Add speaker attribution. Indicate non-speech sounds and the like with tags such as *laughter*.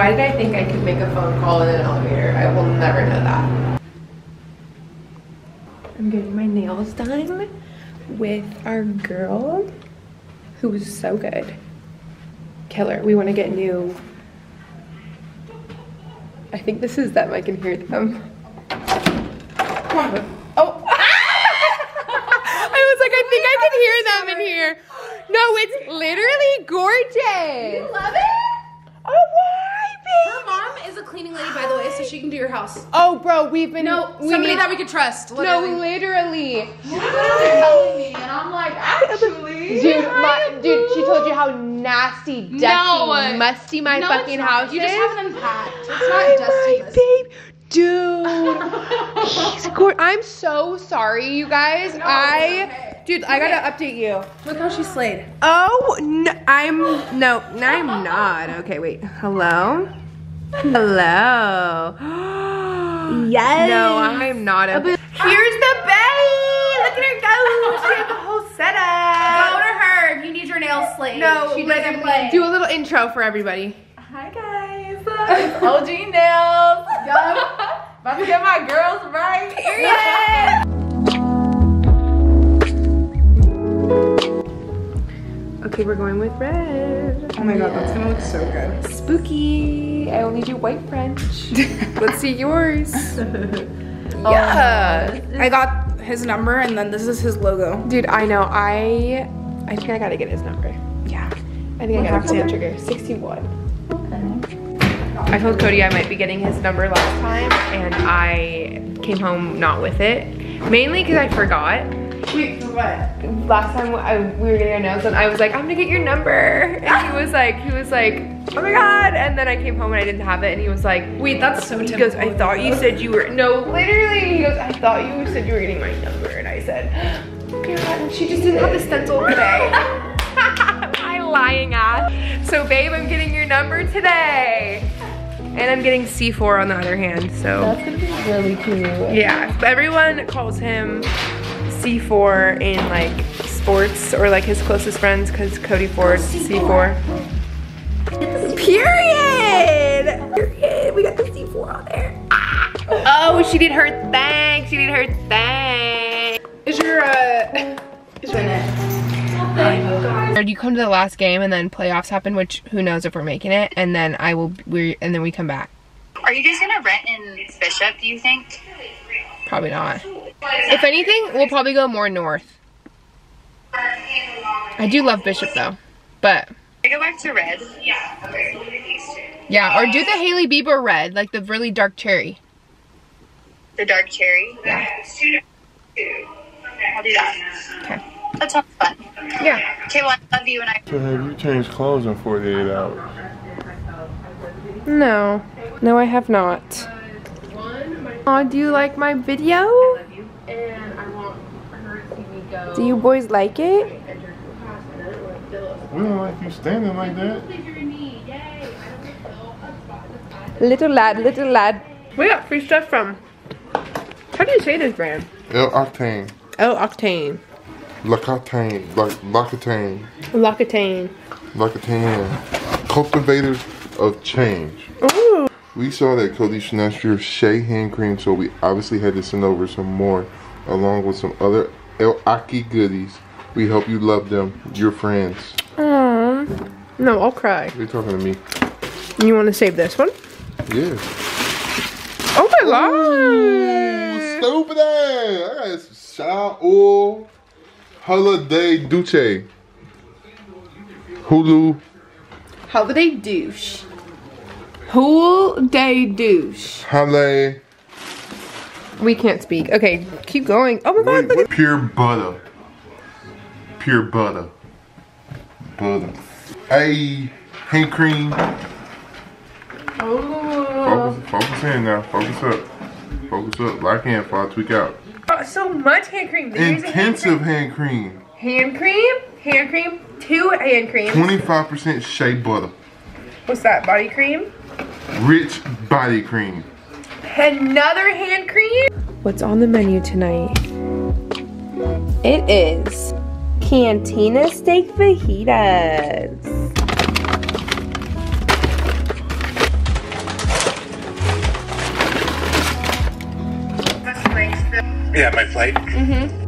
Speaker 1: Why did I think I could make a phone call in an elevator? I will never know that. I'm getting my nails done with our girl who was so good. Killer. We want to get new. I think this is them. I can hear them. Oh. *laughs* I was like, I think I can hear them in here. No, it's literally gorgeous.
Speaker 2: You love it?
Speaker 1: Oh?
Speaker 2: Her mom is a cleaning lady, by the way, so she can do your house.
Speaker 1: Oh, bro, we've been.
Speaker 2: No,
Speaker 1: we
Speaker 2: somebody
Speaker 1: need-
Speaker 2: that we could trust.
Speaker 1: No,
Speaker 2: Literally.
Speaker 1: literally.
Speaker 2: telling me, and I'm like, actually.
Speaker 1: Dude, my, dude, she told you how nasty, dusty,
Speaker 2: No.
Speaker 1: musty my
Speaker 2: No,
Speaker 1: fucking
Speaker 2: it's not.
Speaker 1: house
Speaker 2: You
Speaker 1: is.
Speaker 2: just haven't unpacked. It's
Speaker 1: Hi,
Speaker 2: not dusty.
Speaker 1: my babe. Dude, *laughs* he's gor- I'm so sorry, you guys. I, dude, I gotta update you.
Speaker 2: Look how she slayed.
Speaker 1: Oh, no, I'm no, no, I'm not. Okay, wait. Hello, hello. *gasps*
Speaker 2: Yes.
Speaker 1: No, I'm not. A- Here's the bae. Look at her go. *laughs* She has the whole setup.
Speaker 2: Go to her if you need your nails slayed.
Speaker 1: No,
Speaker 2: she
Speaker 1: let
Speaker 2: doesn't play.
Speaker 1: do a little intro for everybody.
Speaker 3: Hi guys, *laughs* OG Nails.
Speaker 1: Okay, we're going with red.
Speaker 3: Oh my god, that's gonna look so good.
Speaker 1: Spooky. I only do white French. *laughs* Let's see yours. *laughs* Oh. yeah.
Speaker 3: I got his number and then this is his logo.
Speaker 1: Dude, I know. I I think I gotta get his number.
Speaker 3: Yeah.
Speaker 1: I think I gotta pull the trigger. 61. I told Cody I might be getting his number last time and I came home not with it. Mainly because I forgot.
Speaker 3: Wait, for what?
Speaker 1: Last time I, we were getting our nails done, I was like, I'm gonna get your number. And he *laughs* was like, he was like, oh my god. And then I came home and I didn't have it and he was like,
Speaker 2: Wait, that's so
Speaker 1: He
Speaker 2: typical.
Speaker 1: goes, I thought you said you were, no, literally, he goes, I thought you said you were getting my number. And I said, oh God, and she just didn't have the stencil today. *laughs* my lying ass. So babe, I'm getting your number today. And I'm getting C4 on the other hand, so.
Speaker 3: That's gonna be really cute.
Speaker 1: Yeah, everyone calls him C4 in like sports or like his closest friends because Cody Ford, C4. Period! Period! We got the C4 on there. Oh, she did her thing. She did her thing.
Speaker 2: Is your uh? Is your
Speaker 1: Or you come to the last game and then playoffs happen, which who knows if we're making it, and then I will we and then we come back.
Speaker 4: Are you guys gonna rent in Bishop? Do you think?
Speaker 1: Probably not. If anything, we'll probably go more north. I do love Bishop though, but
Speaker 4: I go back to Red.
Speaker 1: yeah, or do the Hailey Bieber red, like the really dark cherry.
Speaker 4: The dark cherry. Yeah. I'll do that.
Speaker 1: Okay.
Speaker 4: That sounds fun.
Speaker 1: Yeah.
Speaker 4: Okay, well, I love you, and I.
Speaker 5: So have you changed clothes in 48 hours?
Speaker 1: No. No, I have not. Aw, do you like my video? Do you boys like it?
Speaker 5: We don't like you standing like that.
Speaker 1: Little lad, little lad. We got free stuff from. How do you say this brand?
Speaker 5: L Octane.
Speaker 1: Oh, Octane.
Speaker 5: Lacatane. Like Lacatane.
Speaker 1: L'Occitane.
Speaker 5: Lacatane. Cultivators of change.
Speaker 1: Ooh.
Speaker 5: We saw that Cody snatched your Shea hand cream, so we obviously had to send over some more, along with some other El Aki goodies. We hope you love them, your friends.
Speaker 1: Aww. No, I'll cry.
Speaker 5: You're talking to me.
Speaker 1: You want to save this one?
Speaker 5: Yeah.
Speaker 1: Oh my god.
Speaker 5: Stupid ass. I got Shaul Holiday Duce. Hulu.
Speaker 1: Holiday douche. Holiday douche.
Speaker 5: Hale.
Speaker 1: We can't speak. Okay, keep going. Oh my god,
Speaker 5: Wait,
Speaker 1: look
Speaker 5: Pure butter. Pure butter. Butter. Hey, hand cream.
Speaker 1: Oh.
Speaker 5: Focus, focus in now. Focus up. Focus up. Lock in before I tweak out.
Speaker 1: Oh, so much hand cream. There's a hand cream.
Speaker 5: Intensive hand cream.
Speaker 1: Hand cream, hand cream, two hand creams.
Speaker 5: 25% shea butter.
Speaker 1: What's that? Body cream?
Speaker 5: Rich body cream.
Speaker 1: Another hand cream? What's on the menu tonight? It is Cantina Steak Fajitas.
Speaker 6: Yeah, my flight.
Speaker 1: Mm-hmm.